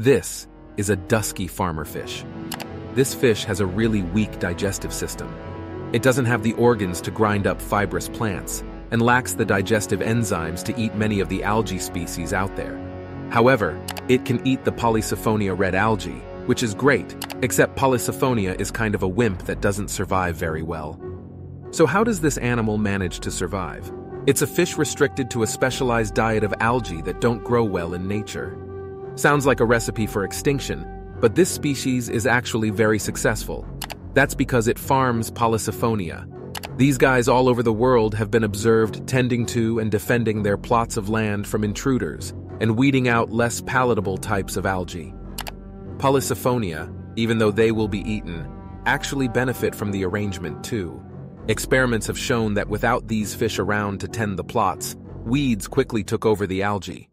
This is a dusky farmer fish. This fish has a really weak digestive system. It doesn't have the organs to grind up fibrous plants and lacks the digestive enzymes to eat many of the algae species out there. However, it can eat the Polysiphonia red algae, which is great, except Polysiphonia is kind of a wimp that doesn't survive very well. So how does this animal manage to survive? It's a fish restricted to a specialized diet of algae that don't grow well in nature. Sounds like a recipe for extinction, but this species is actually very successful. That's because it farms Polysiphonia. These guys all over the world have been observed tending to and defending their plots of land from intruders and weeding out less palatable types of algae. Polysiphonia, even though they will be eaten, actually benefit from the arrangement too. Experiments have shown that without these fish around to tend the plots, weeds quickly took over the algae.